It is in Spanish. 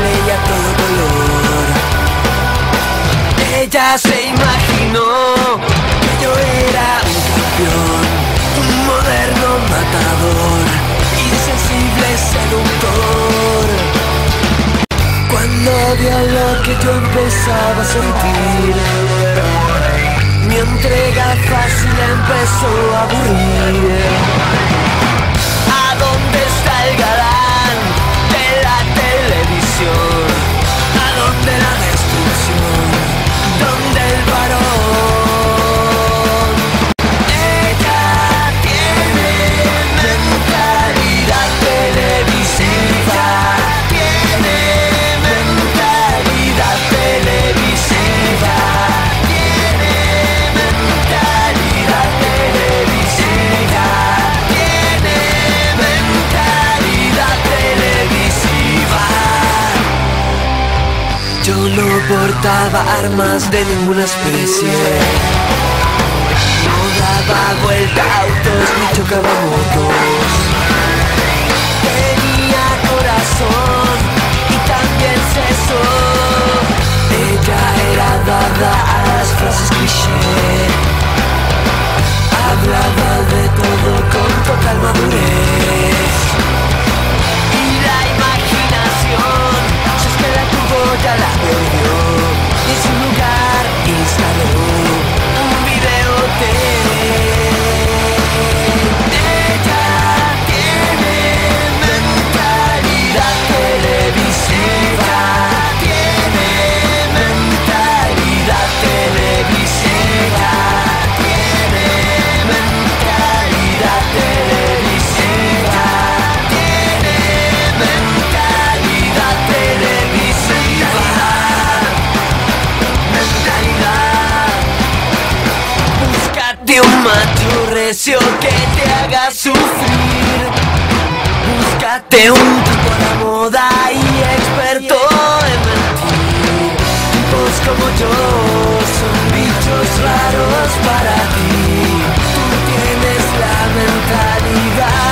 bella todo color. Ella se imaginó que yo era un campeón, un moderno matador, insensible seductor. Cuando vio lo que yo empezaba a sentir, mi entrega fácil empezó a portaba armas de ninguna especie. No daba vuelta a autos ni chocaba motos. mate un recio que te haga sufrir. Búscate un tipo a la moda y experto en mentir. Tipos como yo son bichos raros para ti. Tú tienes la mentalidad.